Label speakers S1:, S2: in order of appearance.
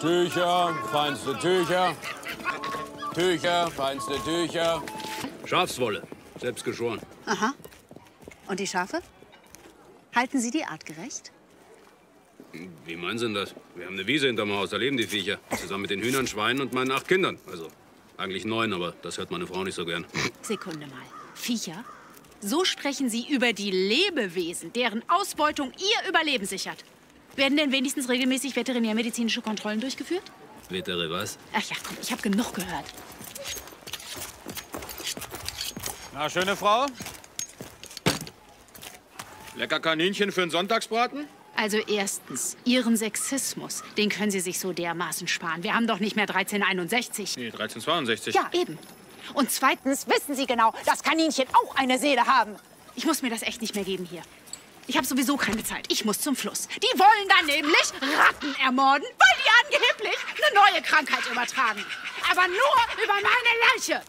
S1: Tücher, feinste Tücher. Tücher, feinste Tücher.
S2: Schafswolle, selbst geschoren.
S3: Aha. Und die Schafe? Halten Sie die artgerecht?
S2: Wie meinen Sie denn das? Wir haben eine Wiese hinterm Haus, da leben die Viecher. Zusammen mit den Hühnern, Schweinen und meinen acht Kindern. Also, eigentlich neun, aber das hört meine Frau nicht so gern.
S3: Sekunde mal. Viecher? So sprechen Sie über die Lebewesen, deren Ausbeutung Ihr Überleben sichert. Werden denn wenigstens regelmäßig veterinärmedizinische Kontrollen durchgeführt?
S2: Vetere was?
S3: Ach ja, komm, ich habe genug gehört.
S1: Na, schöne Frau.
S4: Lecker Kaninchen für einen Sonntagsbraten?
S3: Also erstens, Ihren Sexismus, den können Sie sich so dermaßen sparen. Wir haben doch nicht mehr 1361.
S4: Nee, 1362.
S3: Ja, eben. Und zweitens wissen Sie genau, dass Kaninchen auch eine Seele haben. Ich muss mir das echt nicht mehr geben hier. Ich habe sowieso keine Zeit. Ich muss zum Fluss. Die wollen dann nämlich Ratten ermorden, weil die angeblich eine neue Krankheit übertragen. Aber nur über meine Leiche.